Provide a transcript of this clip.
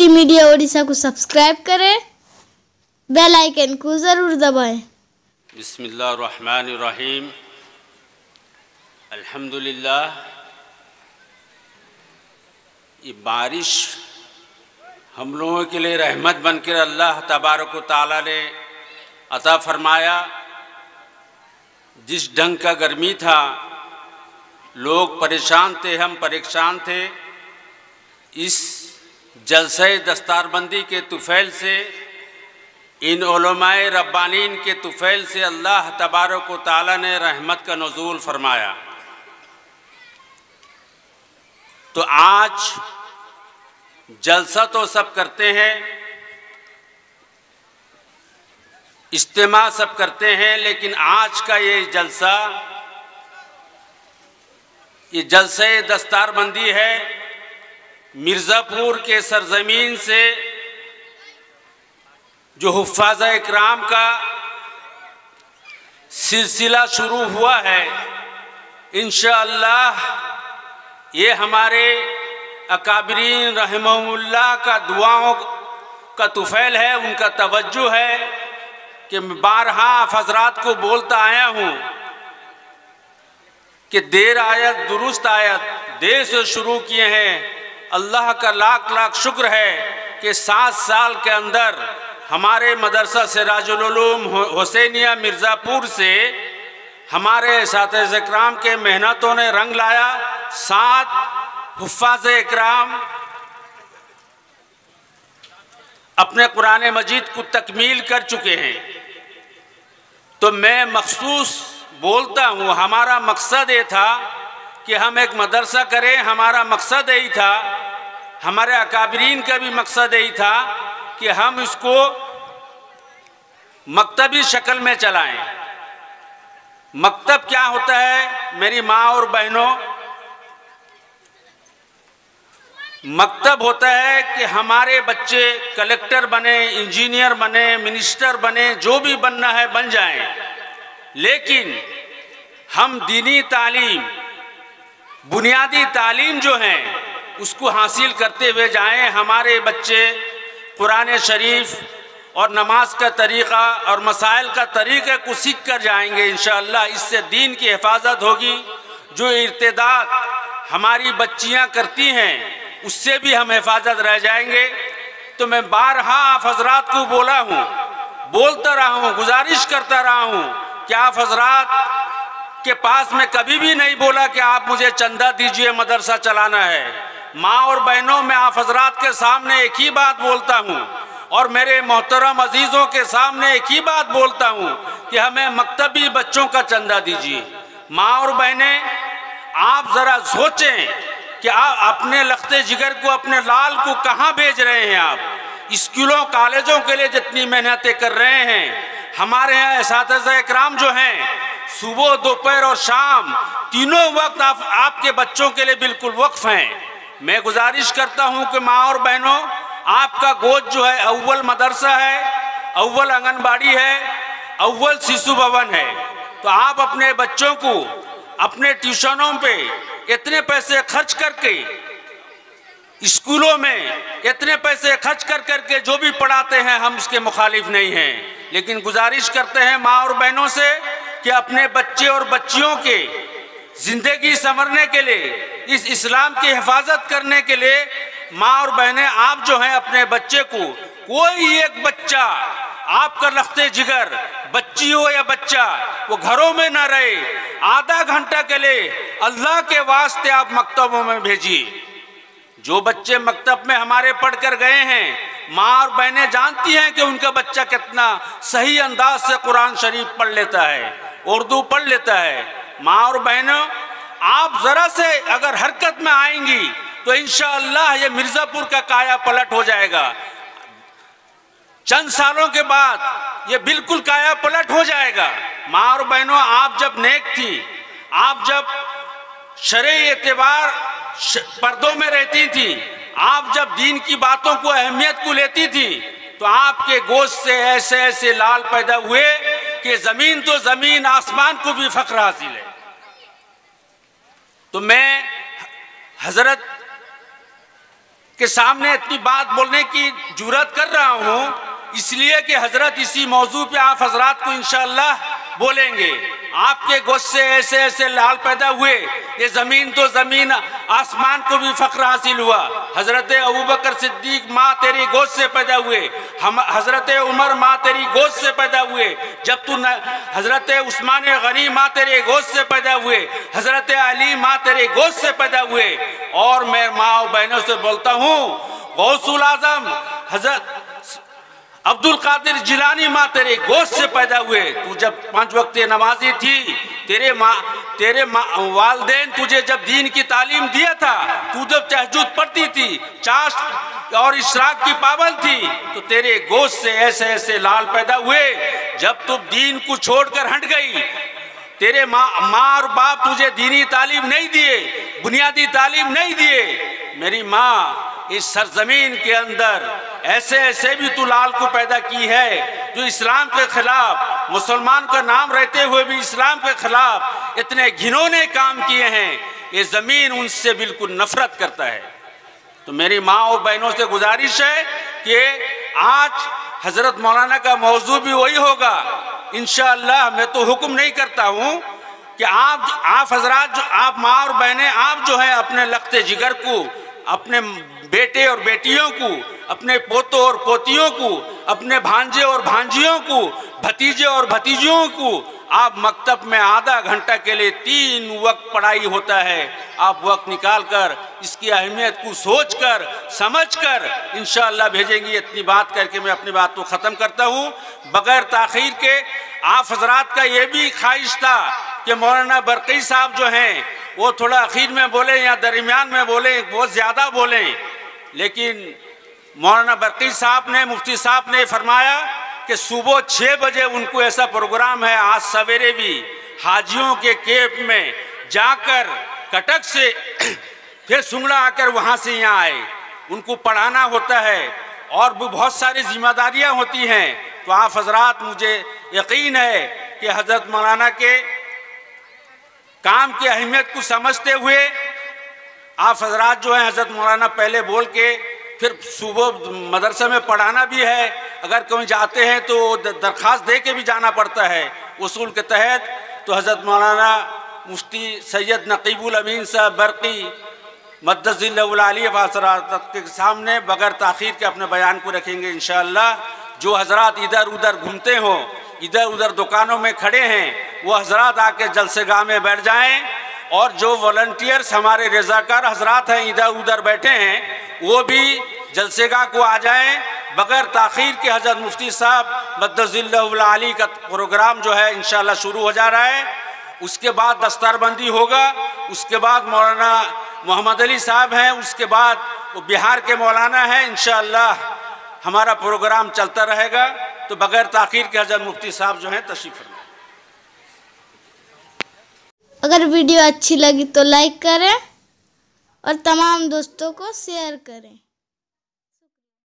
City media Odisha को subscribe करें bell icon को ज़रूर दबाएँ। बिस्मिल्लाहिर्रहमानिर्रहीम। अल्हम्दुलिल्लाह। ये बारिश हम लोगों के लिए रहमत बनकर अल्लाह तबारक ताला ने अता फरमाया, जिस ढंग का गर्मी था, लोग परेशान थे, हम परेशान थे, इस जलसे दस्तारबंदी के तुफैल से, इन ओलमाए रब्बानीन के तुफैल से अल्लाह तबारक ताला ने रहमत का नजूल फरमाया। तो आज जलसा तो सब करते हैं, इज्तम सब करते हैं, लेकिन आज का ये जलसा, ये जलसे दस्तारबंदी है मिर्ज़ापुर के सरजमीन से जो हफाज इकराम का सिलसिला शुरू हुआ है इन ये हमारे अकाबरीन रहमुल्ला का दुआओं का तुफैल है, उनका तवज्जो है कि बारहा हजरात को बोलता आया हूँ कि देर आयत, दुरुस्त आयत देर से शुरू किए हैं। अल्लाह का लाख लाख शुक्र है कि सात साल के अंदर हमारे मदरसा से सिराजुलूम हुसैनिया, मिर्ज़ापुर से हमारे साथ के मेहनतों ने रंग लाया। सात हफाज इकराम अपने कुरान मजीद को तकमील कर चुके हैं। तो मैं मखसूस बोलता हूँ, हमारा मकसद ये था कि हम एक मदरसा करें, हमारा मकसद यही था हमारे अकाबरीन का भी मकसद यही था कि हम इसको मकतबी शक्ल में चलाएँ। मकतब क्या होता है? मेरी माँ और बहनों, मकतब होता है कि हमारे बच्चे कलेक्टर बने, इंजीनियर बने, मिनिस्टर बने, जो भी बनना है बन जाएँ। लेकिन हम दीनी तालीम, बुनियादी तालीम जो है उसको हासिल करते हुए जाएँ, हमारे बच्चे कुरान शरीफ और नमाज़ का तरीक़ा और मसाइल का तरीक़ा को सीख कर जाएँगे इन इससे दीन की हिफाजत होगी। जो इर्तदाद हमारी बच्चियाँ करती हैं, उससे भी हम हिफाजत रह जाएँगे। तो मैं बारहा आप हजरात को बोला हूँ, बोलता रहा हूँ, गुजारिश करता रहा हूँ, कि आप हजरात के पास मैं कभी भी नहीं बोला कि आप मुझे चंदा दीजिए, मदरसा चलाना है। माँ और बहनों, में आप हजरात के सामने एक ही बात बोलता हूँ और मेरे मोहतरम अजीज़ों के सामने एक ही बात बोलता हूँ कि हमें मकतबी बच्चों का चंदा दीजिए। माँ और बहनें, आप ज़रा सोचें कि आप अपने लखते जिगर को, अपने लाल को कहाँ भेज रहे हैं आप? स्कूलों, कॉलेजों के लिए जितनी मेहनतें कर रहे हैं, हमारे यहाँ इस इकराम जो हैं, सुबह, दोपहर और शाम, तीनों वक्त आप, आपके बच्चों के लिए बिल्कुल वक्फ हैं। मैं गुजारिश करता हूँ कि माँ और बहनों, आपका गोद जो है, अव्वल मदरसा है, अव्वल आंगनबाड़ी है, अव्वल शिशु भवन है। तो आप अपने बच्चों को, अपने ट्यूशनों पे इतने पैसे खर्च करके, स्कूलों में इतने पैसे खर्च कर करके जो भी पढ़ाते हैं, हम इसके मुखालिफ नहीं हैं। लेकिन गुजारिश करते हैं माँ और बहनों से कि अपने बच्चे और बच्चियों के ज़िंदगी संवरने के लिए इस इस्लाम की हिफाजत करने के लिए माँ और बहनें, आप जो हैं अपने बच्चे को, कोई एक बच्चा, आपका लखते जिगर बच्ची हो या बच्चा, वो घरों में ना रहे। आधा घंटा के लिए अल्लाह के वास्ते आप मकतबों में भेजिए। जो बच्चे मकतब में हमारे पढ़कर गए हैं, माँ और बहनें जानती हैं कि उनका बच्चा कितना सही अंदाज से कुरान शरीफ पढ़ लेता है, उर्दू पढ़ लेता है। माँ और बहनों आप जरा से अगर हरकत में आएँगी तो इंशाअल्लाह ये मिर्ज़ापुर का काया पलट हो जाएगा। चंद सालों के बाद ये बिल्कुल काया पलट हो जाएगा। माँ और बहनों, आप जब नेक थी, आप जब शरे एतबार पर्दों में रहती थी, आप जब दीन की बातों को, अहमियत को लेती थी तो आपके गोश्त से ऐसे ऐसे लाल पैदा हुए कि ज़मीन तो ज़मीन, आसमान को भी फख्र हासिल है। तो मैं हज़रत के सामने इतनी बात बोलने की ज़रूरत कर रहा हूँ, इसलिए कि हज़रत इसी मौजू पे आप हजरात को इनशाला बोलेंगे। आपके गोश्त से ऐसे ऐसे लाल पैदा हुए, ये ज़मीन तो ज़मीन, आसमान को भी फ़ख्र हासिल हुआ। हज़रत अबू बकर सिद्दीक माँ तेरी गोश्त से पैदा हुए। हम, हज़रत उमर माँ तेरी गोश्त से पैदा हुए। जब तू हज़रत उस्मान गनी माँ तेरे गोश्त से पैदा हुए। हज़रत अली माँ तेरे गोश्त से पैदा हुए। और मैं माँ और बहनों से बोलता हूँ, गौसुल आज़म हज़रत अब्दुल कादिर जिलानी माँ तेरे गोश्त से पैदा हुए। तू जब पाँच वक्त नमाजी थी, तेरे माँ, तेरे वालदेन तुझे जब दीन की तालीम दिया था, तू जब तहजुद पढ़ती थी, चाश और इशराक की पाबंद थी तो तेरे गोश्त से ऐसे ऐसे लाल पैदा हुए, जब तू दीन को छोड़कर हट गई। तेरे माँ माँ और बाप तुझे दीनी तालीम नहीं दिए, बुनियादी तालीम नहीं दिए। मेरी माँ इस सरजमीन के अंदर ऐसे ऐसे भी तू लाल को पैदा की है, जो इस्लाम के खिलाफ, मुसलमान का नाम रहते हुए भी इस्लाम के खिलाफ इतने घिनौने काम किए हैं, ये ज़मीन उनसे बिल्कुल नफरत करता है। तो मेरी माँ और बहनों से गुजारिश है कि आज हज़रत मौलाना का मौजू भी वही होगा। इन मैं तो हुक्म नहीं करता हूँ कि आप आप हजरात जो, आप माँ और बहनें, आप जो है अपने लखते जिगर को अपने बेटे और बेटियों को, अपने पोतों और पोतियों को, अपने भांजे और भांजियों को, भतीजे और भतीजियों को, आप मकतब में आधा घंटा के लिए तीन वक्त पढ़ाई होता है। आप वक्त निकाल कर इसकी अहमियत को सोच कर समझ कर इन भेजेंगी। इतनी बात करके मैं अपनी बात को ख़त्म करता हूँ। बग़ैर ताखिर के, आप हजरात का ये भी ख्वाहिश था कि मौलाना बरकई साहब जो हैं वो थोड़ा अखीर में बोले या दरमियान में बोले, बहुत ज़्यादा बोलें। लेकिन मौलाना बरकी साहब ने, मुफ्ती साहब ने फरमाया कि सुबह छः बजे उनको ऐसा प्रोग्राम है, आज सवेरे भी हाजियों के केप में जाकर कटक से फिर सुंगड़ा आकर वहाँ से यहाँ आए। उनको पढ़ाना होता है और भी बहुत सारी जिम्मेदारियाँ होती हैं। तो आप हजरात, मुझे यकीन है कि हज़रत मौलाना के काम की अहमियत को समझते हुए आप हजरात जो हैं, हज़रत मौलाना पहले बोल के, फिर सुबह मदरसे में पढ़ाना भी है। अगर कहीं जाते हैं तो दरख्वास्त दे के भी जाना पड़ता है उसूल के तहत। तो हज़रत मौलाना मुफ्ती सैयद नकीबुल अमीन साहब बरकी मदजिल्लाली के सामने बगैर तखीर के अपने बयान को रखेंगे इन जो हजरात इधर उधर घूमते हों इधर उधर दुकानों में खड़े हैं वो हजरात आके जलसेगाह में बैठ जाएँ और जो वॉल्टियर्स हमारे रजाकार हजरात हैं, इधर उधर बैठे हैं, वो भी जलसेगा को आ जाएँ। बगैर ताखिर के हज़रत मुफ्ती साहब मदजिल्लाली का प्रोग्राम जो है इन शुरू हो जा रहा है। उसके बाद दस्तारबंदी होगा। उसके बाद मौलाना मोहम्मद अली साहब हैं। उसके बाद वो बिहार के मौलाना हैं इन हमारा प्रोग्राम चलता रहेगा। तो बगैर ताखिर के हज़रत मुफ्ती साहब जो हैं तशीफ अगर वीडियो अच्छी लगी तो लाइक करें और तमाम दोस्तों को शेयर करें।